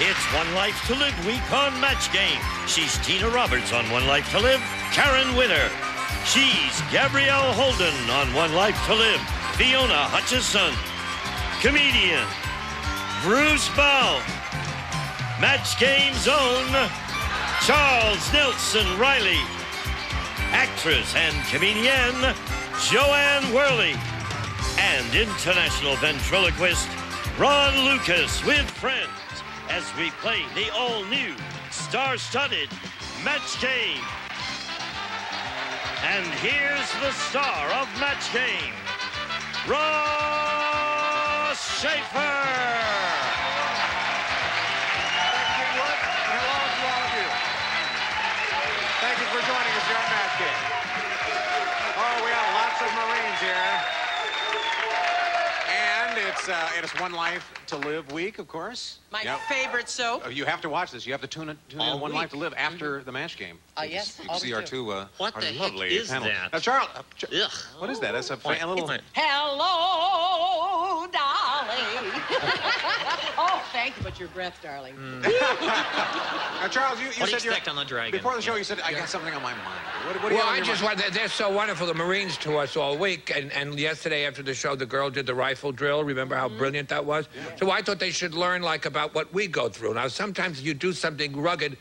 It's One Life to Live week on Match Game. She's Tina Roberts on One Life to Live, Karen Witter. She's Gabrielle Holden on One Life to Live, Fiona Hutchison. Comedian, Bruce Baum. Match Game's own, Charles Nelson Reilly. Actress and comedian, Jo Anne Worley. And international ventriloquist, Ronn Lucas with friends as we play the all-new, star-studded Match Game. And here's the star of Match Game, Ross Shafer. Thank you, for joining us here on Match Game. Oh, we have lots of Marines here. And it's uh, it is One Life to Live week, of course. My Yep. favorite soap. Oh, You have to watch this. You have to tune, in, tune in All to One week. Life to Live after the match game. Uh, You yes, You can see our two uh, What our the heck lovely is panel. that? Uh, Charles, uh, Ch- Ugh. what is that? That's a, What a little. is? Hello, darling. thank you, but your breath, darling. Now, Charles, you, you What you said you're- expect on the dragon? Before the show, you said I got something on my mind. What, what do you Well, I just mind? want they're, they're so wonderful. The Marines to us all week, and, and yesterday after the show, the girl did the rifle drill. Remember how brilliant that was? So I thought they should learn like about what we go through. Now sometimes you do something rugged,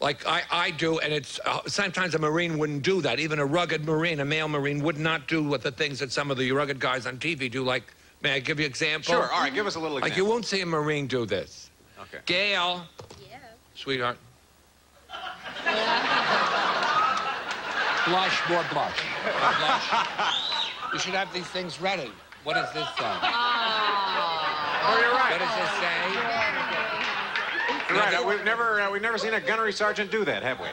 like I, I do, and it's uh, sometimes a Marine wouldn't do that. Even a rugged Marine, a male Marine, would not do what the things that some of the rugged guys on TV do. Like, may I give you an example? Sure. All right. Give us a little example. Like you won't see a Marine do this. Okay. Gail. Yeah. Sweetheart. blush, more blush. More blush. You should have these things ready. What does this say? Oh, you're right. What does this say? You're right. Uh, we've never uh, we've never seen a gunnery sergeant do that, have we?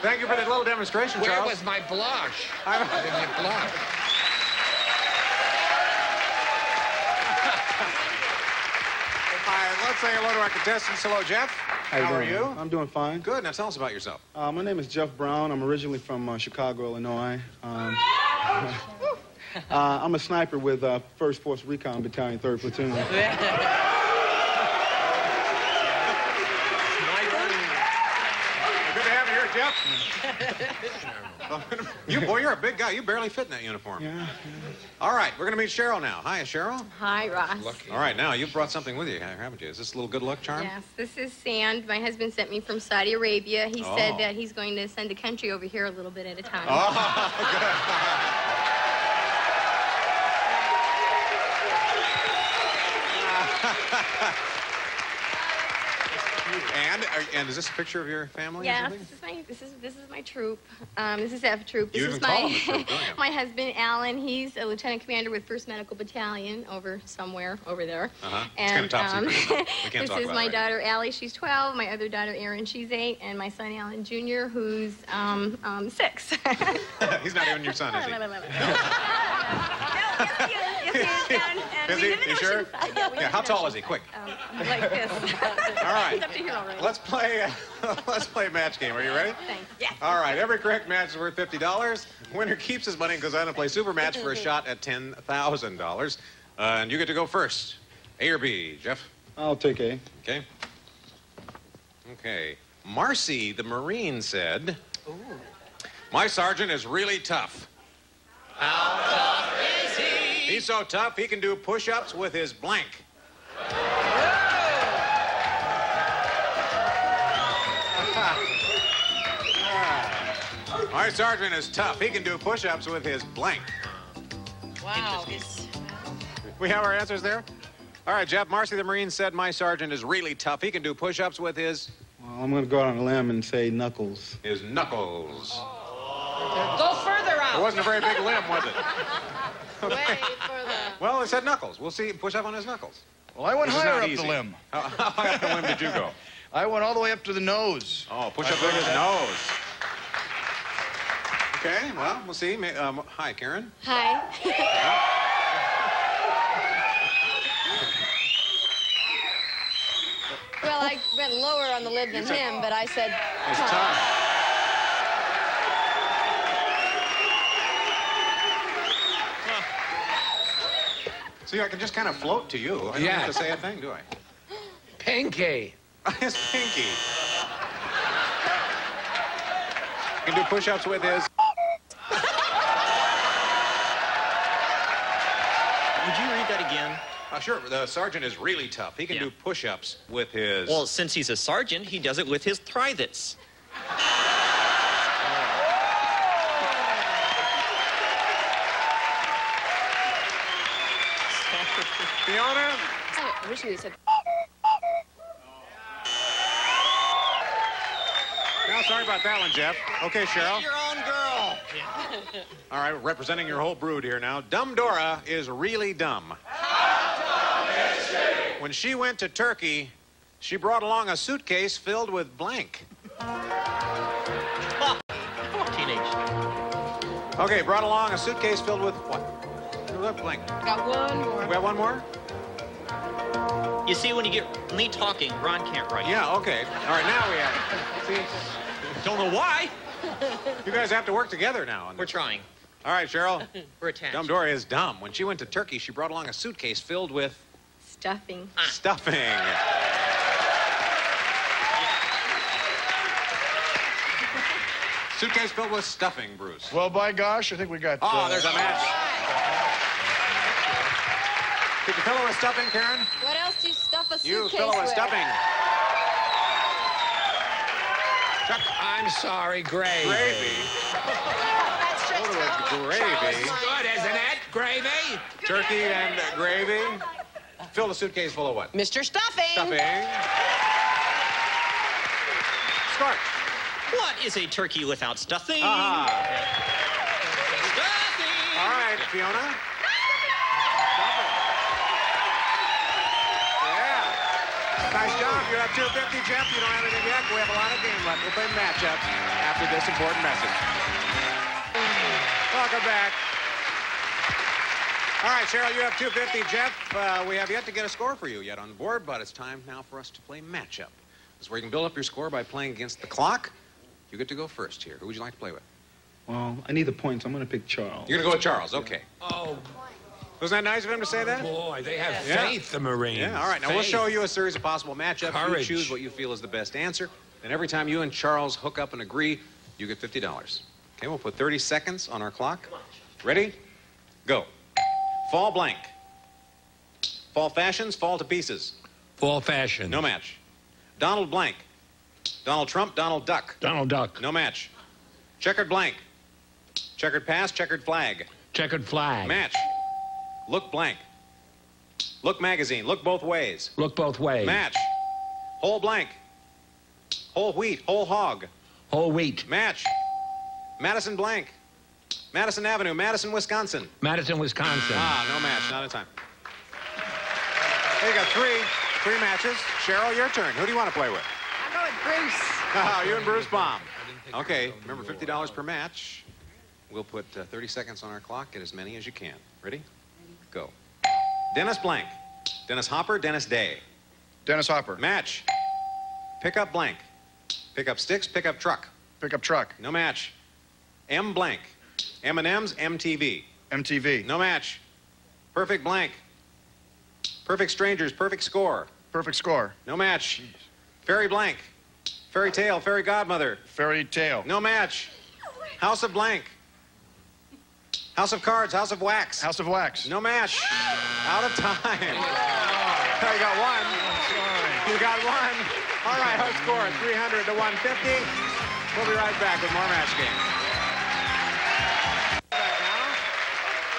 Thank you for that little demonstration, Where Charles. was my blush? I- Where did you blush? All right, let's say hello to our contestants. Hello, Jeff. How, are you? I'm doing fine. Good. Now tell us about yourself. Uh, my name is Jeff Brown. I'm originally from uh, Chicago, Illinois. Um, uh, I'm a sniper with uh, 1st Force Recon Battalion, 3rd Platoon. Good to have you here, Jeff. You boy, you're a big guy. You barely fit in that uniform. Yeah. All right, we're going to meet Cheryl now. Hi, Cheryl. Hi, Ross. All right, now you've brought something with you, haven't you? Is this a little good luck charm? Yes, this is sand. My husband sent me from Saudi Arabia. He Oh. said that he's going to send the country over here a little bit at a time. Oh, good. And uh, and is this a picture of your family? something? this is my this is this is my troop. Um, this is F troop. This You is my troop, my husband Alan. He's a lieutenant commander with First Medical Battalion over somewhere over there. Uh-huh. It's kinda top um, secret, you know. We can't this is my right now. daughter Allie. She's 12. My other daughter Erin. She's eight, and my son Alan Jr. Who's um, um, six. He's not even your son, is he? No, is. Yes, he is. And, and Is he? live in You sure? Yeah, Yeah, how tall is he? Quick. Um, like this. All right. He's up to here already. Let's play. Uh, let's play a match game. Are you ready? Thanks. Yes. All right. Every correct match is worth fifty dollars. Winner keeps his money and goes on to play super match for a shot at ten thousand dollars. Uh, and you get to go first. A or B, Jeff? I'll take A. Okay. Okay. Marcy, the Marine, said, My sergeant is really tough. How tough is he? He's so tough he can do push ups with his blank. My sergeant is tough. He can do push ups with his blank. Wow. We have our answers there? All right, Jeff. Marcy the Marine said, My sergeant is really tough. He can do push ups with his, Well, I'm going to go out on a limb and say Knuckles. his knuckles. go further out. It wasn't a very big limb, was it? Wait for the. Well, it said knuckles. We'll see. Push up on his knuckles. Well, I went This higher up easy. the limb. How, how high up the limb did you go? I went all the way up to the nose. Oh, push up on his nose. Okay, well, we'll see. Um, hi, Karen. Hi. well, I went lower on the lid than said- him, but I said. It's "Huh." See, I can just kind of float to you. I don't have to say a thing, do I? Pinky. his pinky. He can do push-ups with his... Would you read that again? Uh, sure, the sergeant is really tough. He can Yeah. do push-ups with his... Well, since he's a sergeant, he does it with his privates. Fiona? I Originally said No, sorry about that one, Jeff. Okay, Cheryl. Your own girl. All right, representing your whole brood here now. Dumb Dora is really dumb. When she went to Turkey, she brought along a suitcase filled with blank. Oh, teenage. Okay, brought along a suitcase filled with what? What blank? Got one more. We have one more? You see, when you get me talking, Ronn can't write. Yeah, okay. All right, now we have it. See, Don't know why. you guys have to work together now. We're trying. All right, Cheryl. We're attached. Dumb Dora is dumb. When she went to Turkey, she brought along a suitcase filled with stuffing. stuffing. Suitcase filled with stuffing, Bruce. Well, by gosh, I think we got. Oh, uh, there's a match. Did you fill it with stuffing, Karen? What else do you stuff a suitcase You fill it with stuffing. Chuck, I'm sorry, gravy. gravy. That's just Fill it with gravy. Good, isn't it? Gravy? Turkey and gravy. Fill the suitcase full of what? Mr. Stuffing. Stuffing. Start. What is a turkey without stuffing? Ah. Stuffing. All right, Fiona. Nice job. You're have 250, Jeff. You don't have anything yet. We have a lot of game left. We'll play matchups after this important message. Welcome back. All right, Cheryl, you have 250. Jeff, uh, we have yet to get a score for you yet on the board, but it's time now for us to play matchup. This is where you can build up your score by playing against the clock. You get to go first here. Who would you like to play with? Well, I need the points. I'm going to pick Charles. You're going to go with Charles. Okay. Oh, Wasn't that nice of him to say that? boy, they have Yeah. faith, the Marines. Yeah, all right. Now, we'll show you a series of possible matchups. Courage. You choose what you feel is the best answer. And every time you and Charles hook up and agree, you get $50. Okay, we'll put 30 seconds on our clock. Ready? Go. Fall blank. Fall fashions, fall to pieces. Fall fashion. No match. Donald blank. Donald Trump, Donald Duck. Donald Duck. No match. Checkered blank. Checkered pass, checkered flag. Checkered flag. Match. Look blank. Look magazine. Look both ways. Look both ways. Match. Whole blank. Whole wheat. Whole hog. Whole wheat. Match. Madison blank. Madison Avenue. Madison, Wisconsin. Madison, Wisconsin. Ah, no match. Not in time. There you got three. Three matches. Cheryl, your turn. Who do you want to play with? I'm go with Bruce. Oh, you and Bruce Baum. Okay, remember $50 per match. We'll put uh, 30 seconds on our clock. Get as many as you can. Ready? Go. Dennis blank. Dennis Hopper, Dennis Day. Dennis Hopper. Match. Pick up blank. Pick up sticks, pick up truck. Pickup truck. No match. M blank. M&M's, MTV. MTV. No match. Perfect blank. Perfect strangers, perfect score. Perfect score. No match. Fairy blank. Fairy tale, fairy godmother. Fairy tale. No match. House of blank. House of cards, house of wax. House of Wax. No match. Out of time. you got one. Oh, you got one. All right, our score 300 to 150. We'll be right back with more match game.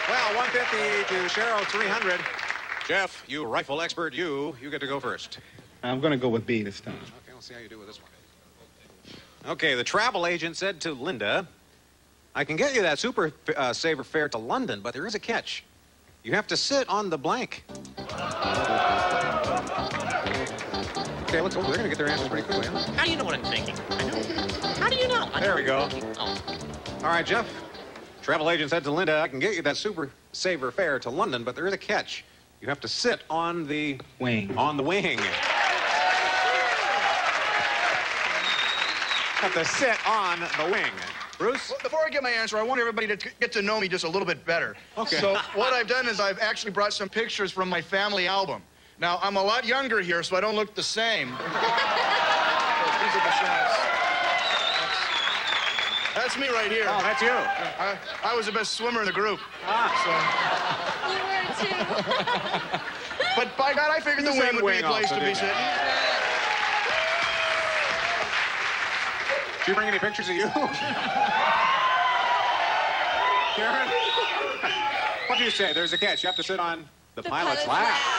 Well, 150 to Cheryl, 300. Jeff, you rifle expert, you, you get to go first. I'm going to go with B this time. Okay, we'll see how you do with this one. Okay, the travel agent said to Linda, I can get you that super uh, saver fare to London, but there is a catch. You have to sit on the blank. Okay, let's hope they're going to get their answers pretty quickly, huh? How do you know what I'm thinking? I know. How do you know? I There know we go. what I'm thinking. Oh. All right, Jeff. Travel agent said to Linda, I can get you that super saver fare to London, but there is a catch. You have to sit on the Wing. on the wing. have to sit on the wing. Bruce? Well, Before I get my answer, I want everybody to t- get to know me just a little bit better. Okay. So what I've done is I've actually brought some pictures from my family album. Now, I'm a lot younger here, so I don't look the same. These are the shots. That's me right here. Oh, that's you. I, I was the best swimmer in the group. Ah. You were too. But by God, I figured the You said wing would be wing the place to be sitting. Did you bring any pictures of you? Karen? what do you say? There's a catch. You have to sit on the, pilot's, pilot's lap.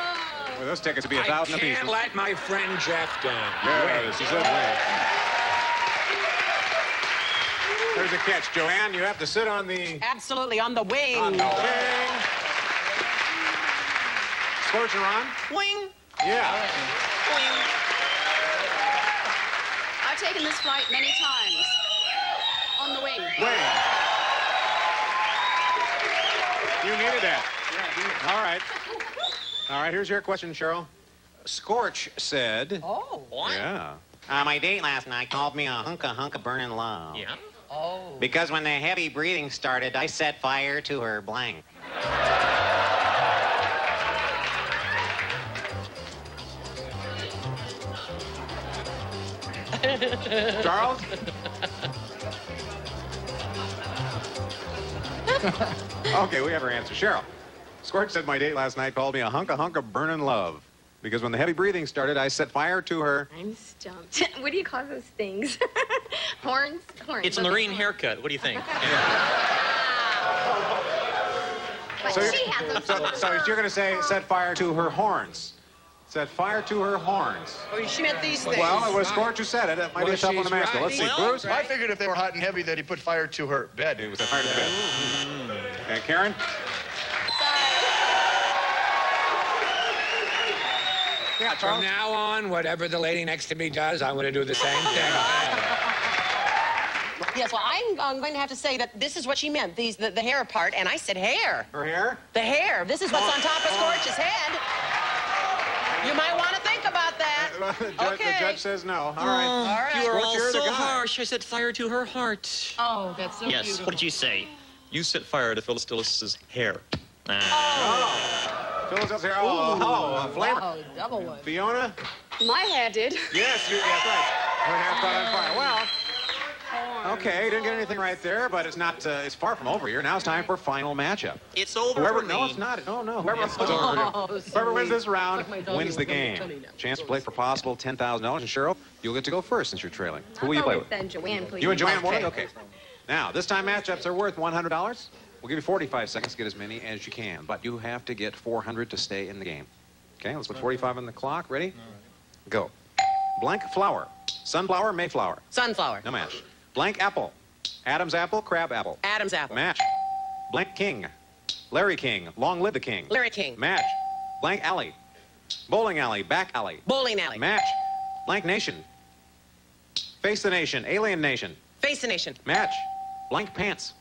Oh. Well, those tickets would be a thousand apiece. I can't let my friend Jeff down. There it is. He said wing. There's a catch. Jo Anne, you have to sit on the Absolutely, on the wing. on the wing. Scorch and Ron? Wing. Yeah. Wing. I've taken this flight many times. On the wing. Wing. You needed that. All right. All right, here's your question, Cheryl. Scorch said. Oh. What? Yeah. Uh, my date last night called me a hunka hunka burning love. Yeah. Oh. Because when the heavy breathing started, I set fire to her blank. Charles? okay, we have our answer. Cheryl. Squirt said my date last night called me a hunka hunka burning love. Because when the heavy breathing started, I set fire to her. I'm stumped. what do you call those things? Horns? Horns. It's a okay. marine haircut. What do you think? But So she you're- them. So, so you're going to say set fire to her horns. Set fire to her horns. Oh, she meant these things. Well, it was Scorch who said it. It might be Well, a tough one to master. right. Let's see. Well, Bruce? I figured if they were hot and heavy, that he put fire to her bed. It was set fire to the bed. Mm-hmm. And Karen? Yeah, From Charles? now on, whatever the lady next to me does, I'm going to do the same thing. Yes, well, I'm, I'm going to have to say that this is what she meant, these the, the hair part, and I said hair. Her hair? The hair. This is what's on top of Scorch's head. You might want to think about that. the, judge, Okay. the judge says no. All right. All right. You are all so harsh. I set fire to her heart. Oh, that's so yes. beautiful. What did you say? You set fire to Phyllis Dillis's hair. Ah. Phyllis is here. Oh, oh, a flavor. Oh, double one. Fiona? My hair did. Yes, you, that's right. Her hair caught on fire. Well, okay, didn't get anything right there, but it's not. Uh, it's far from over here. Now it's time for final matchup. It's over Whoever, for me. no, it's not. No, no. Whoever, Yes, it's over. Oh, whoever wins this round Suck my tummy, wins the game. Chance to play for possible ten thousand dollars. And Cheryl, you'll get to go first since you're trailing. Who will you play with? with uh, Jo Anne, please. You and Jo Anne Warren? Okay. Okay. Now, this time matchups are worth $100. We'll give you 45 seconds to get as many as you can, but you have to get 400 to stay in the game. Okay, let's put 45 on the clock. Ready? Go. Blank flower. Sunflower, Mayflower. Sunflower. No match. Blank apple. Adam's apple, crab apple. Adam's apple. Match. Blank king. Larry King. Long live the king. Larry King. Match. Blank alley. Bowling alley, back alley. Bowling alley. Match. Blank nation. Face the nation, alien nation. Face the nation. Match. Blank pants.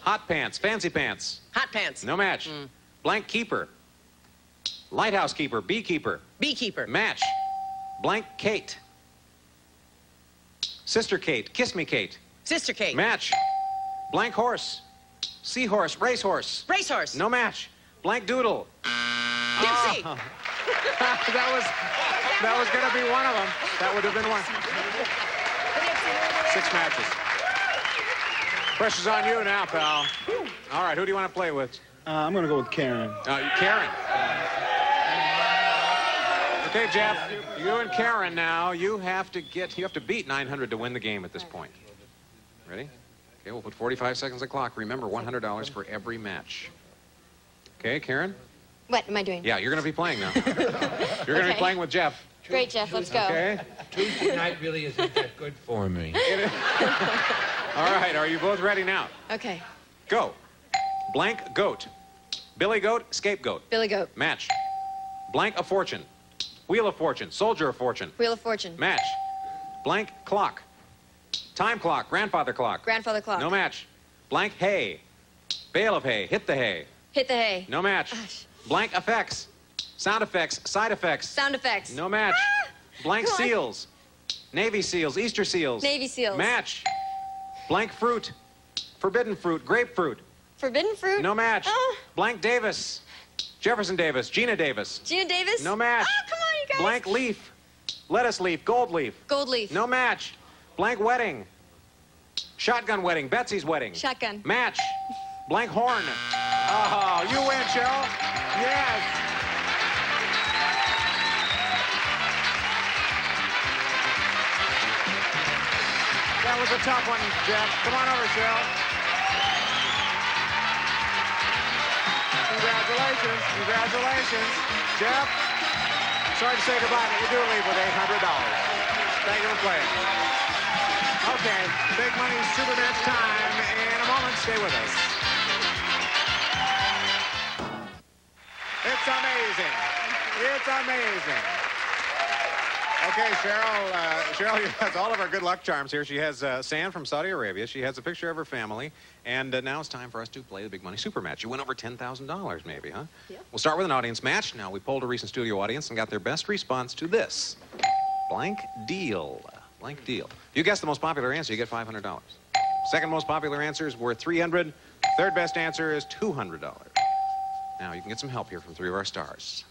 Hot pants. Fancy pants. Hot pants. No match. Mm. Blank keeper. Lighthouse keeper. Beekeeper. Beekeeper. Match. Blank Kate. Sister Kate. Kiss me Kate. Sister Kate. Match. Blank horse. Seahorse. Racehorse. Racehorse. No match. Blank doodle. Dipsy. that was that was gonna be one of them. That would have been one. Six matches. Pressure's on you now, pal. All right, who do you want to play with? Uh, I'm going to go with Karen. Uh, Karen. Okay, Jeff. You and Karen now. You have to get. You have to beat 900 to win the game at this point. Ready? Okay, we'll put 45 seconds on the clock. Remember, $100 for every match. Okay, Karen. What am I doing? Yeah, you're going to be playing now. You're going to be playing with Jeff. Great, Jeff. Let's go. Okay. Tuesday night really isn't that good for me. All right. Are you both ready now? Okay. Go. Blank goat. Billy goat. Scapegoat. Billy Goat. Match. Blank of fortune. Wheel of fortune. Soldier of fortune. Wheel of Fortune. Match. Blank clock. Time clock. Grandfather clock. Grandfather Clock. No match. Blank hay. Bale of hay. Hit the hay. Hit the hay. No match. Gosh. Blank effects. Sound effects. Side effects. Sound effects. No match. Ah! Blank Come on. seals. Navy seals. Easter seals. Navy seals. Match. Blank fruit. Forbidden fruit. Grapefruit. Forbidden fruit. No match. Ah. Blank Davis. Jefferson Davis. Geena Davis. Geena Davis. No match. Oh, on, you guys. Blank leaf. Lettuce leaf. Gold leaf. Gold leaf. No match. Blank wedding. Shotgun wedding. Betsy's wedding. Shotgun. Match. Blank horn. Oh, you win, Cheryl. Yes. That was a tough one, Jeff. Come on over, Cheryl. Congratulations. Congratulations. Jeff, sorry to say goodbye, but you do leave with $800. Thank you for playing. Okay, big money super match time. In a moment, stay with us. It's amazing. It's amazing. Okay, Cheryl. Uh, Cheryl has all of our good luck charms here. She has uh, Sand from Saudi Arabia. She has a picture of her family. And uh, now it's time for us to play the big money super match. You win over $10,000 maybe, huh? Yep. We'll start with an audience match. Now, we polled a recent studio audience and got their best response to this. Blank deal. Blank deal. If you guess the most popular answer, you get $500. Second most popular answer is worth 300 Third best answer is $200. Now, you can get some help here from three of our stars.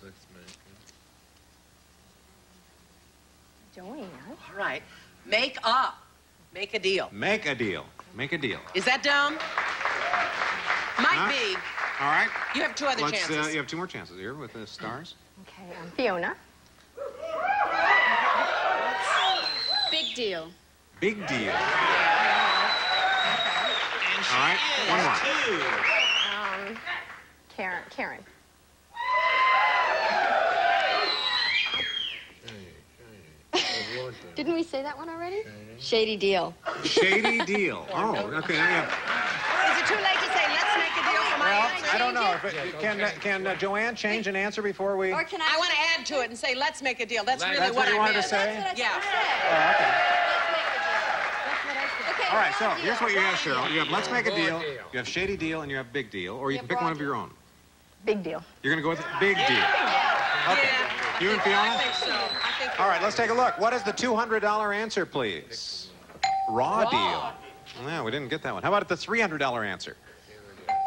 Jo Anne. All right. Make up. Make a deal. Make a deal. Make a deal. Is that dumb? Might Huh? be. All right. You have two other Let's, chances. Uh, you have two more chances here with the stars. Okay, I'm Fiona. Big deal. Big deal. All right. One more. Um, Karen. Karen. Didn't we say that one already? Shady deal. Shady deal. Oh, okay. Now you have, Is it too late to say, let's make a deal for my well, answer? I don't know. If it, can uh, can uh, Jo Anne change an answer before we? Or can I? I want to add to it and say, let's make a deal. That's That's really what what you I wanted to meant. say? Yeah. Oh, okay. All right. So here's what you have, Cheryl. You have let's make a deal. You have shady deal and you have big deal, or you can pick one of your own. Big deal. You're gonna go with big deal. Okay. You and Fiona. I think so. I think All right, let's take a look. What is the $200 answer, please? Raw, deal. No, we didn't get that one. How about the $300 answer?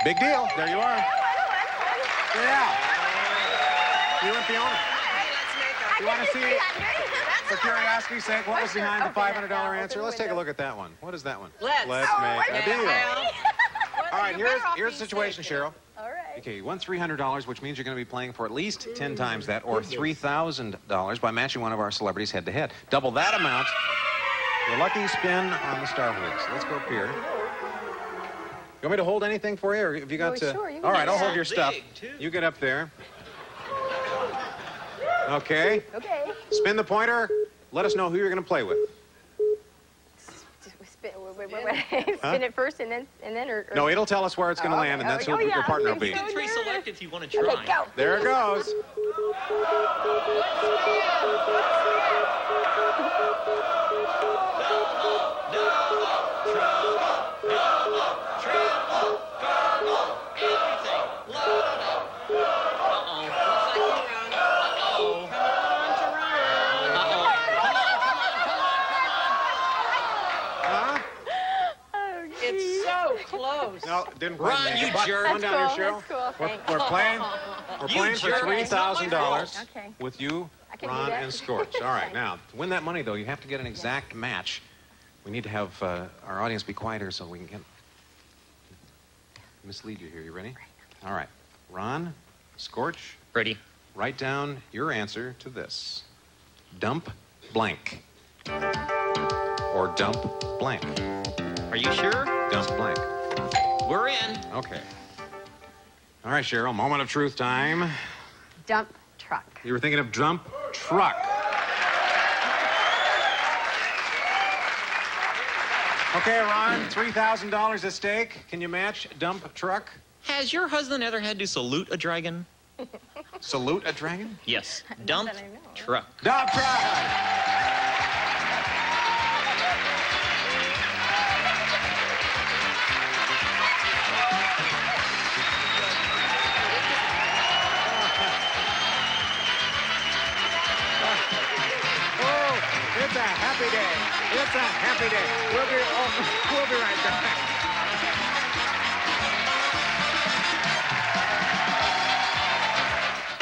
Big deal. There you are. Yeah. You and Fiona. You want to see, for curiosity's sake, what was behind the $500 answer? Let's take a look at that one. What is that one? Let's. Let's Oh, make a deal. All right, here's, here's the situation, Cheryl. All right. Okay, you won $300, which means you're going to be playing for at least 10 times that, or $3,000 by matching one of our celebrities head to head. Double that amount, your lucky spin on the Star Wheels. Let's go up here. You want me to hold anything for you, or have you got Oh, to? sure, you can All right, I'll hold your stuff. You get up there. Okay. Okay. Spin the pointer. Let us know who you're going to play with. Spin, wait, wait, wait, wait. Huh? Spin it first and then, and then, or. or No, it'll tell us where it's going to Oh, land, and okay. that's Oh, who yeah, your partner will be. You can so pre-select if you want to Okay, try. go. There it goes. Huh? It's so close. No, didn't quite Ronn, make you it. But jerk. One down That's here, cool, Cheryl. that's cool, We're, we're playing. We're You playing for jerk. three It's not my thousand dollars. Okay. with you, I can do Ronn, and Scorch. All right, now to win that money though, you have to get an exact match. We need to have uh, our audience be quieter so we can get mislead you here. You ready? All right, Ronn, Scorch, Ready? write down your answer to this. Dump blank. Or dump blank. Are you sure? Dump blank. We're in. Okay. All right, Cheryl, moment of truth time. Dump truck. You were thinking of dump truck. Okay, Ronn, $3,000 at stake. Can you match dump truck? Has your husband ever had to salute a dragon? Salute a dragon? Yes. Dump that I know. truck. Dump truck! It's a happy day. We'll be, off. we'll be right back.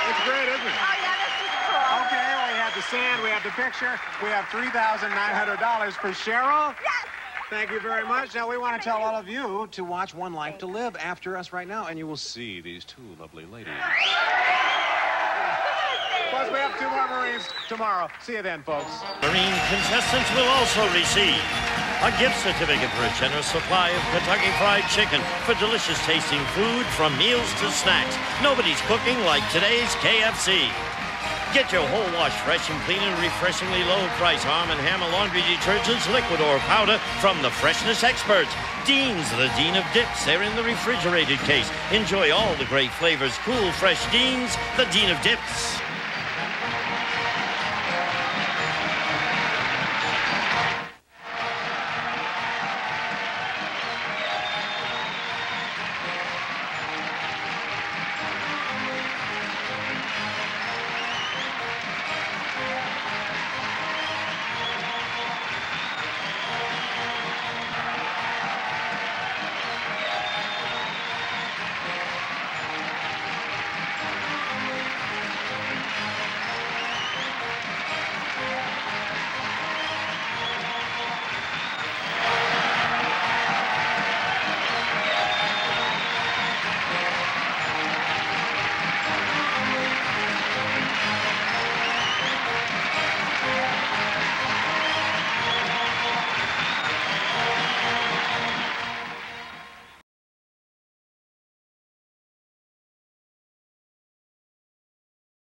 It's great, isn't it? Oh, yeah, this is cool. Okay, we have the sand, we have the picture, we have $3,900 for Cheryl. Yes! Thank you very much. Now, we want to tell all of you to watch One Life to Live after us right now, and you will see these two lovely ladies. We have two more Marines tomorrow. See you then, folks. Marine contestants will also receive a gift certificate for a generous supply of Kentucky Fried Chicken for delicious tasting food from meals to snacks. Nobody's cooking like today's KFC. Get your whole wash fresh and clean and refreshingly low price Arm & Hammer laundry detergents, liquid or powder from the freshness experts. Dean's, the Dean of Dips. They're in the refrigerated case. Enjoy all the great flavors. Cool, fresh Dean's, the Dean of Dips.